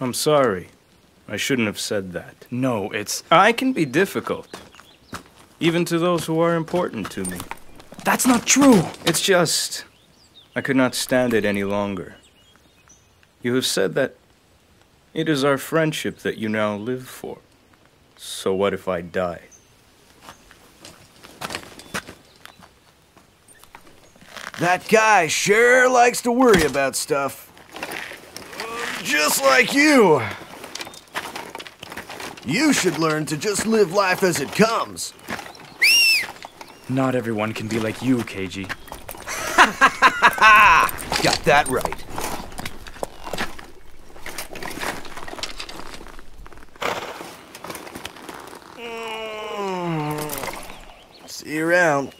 I'm sorry. I shouldn't have said that. No, it's. I can be difficult. Even to those who are important to me. That's not true! It's just. I could not stand it any longer. You have said that it is our friendship that you now live for. So what if I die? That guy sure likes to worry about stuff. Just like you. You should learn to just live life as it comes. Not everyone can be like you, Keiji. Got that right. Mm. See you around.